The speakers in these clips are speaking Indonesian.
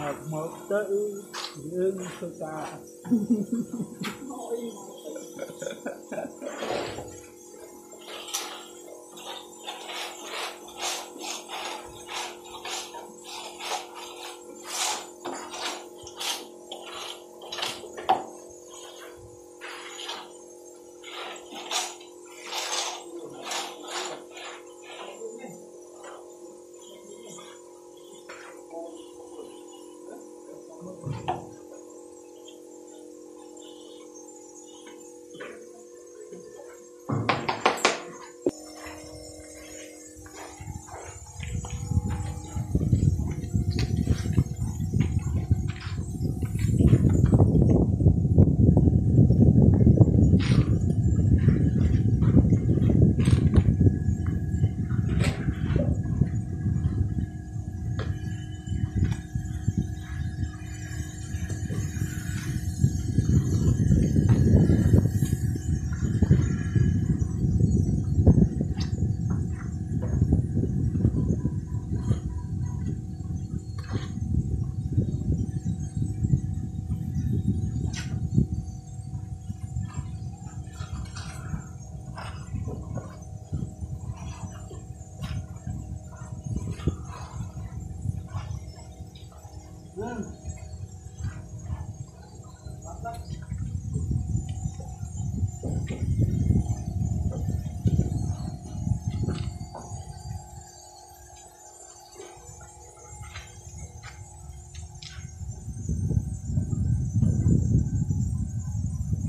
một một tới lương sư ta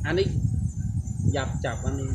อันนี้หยับจับอันนี้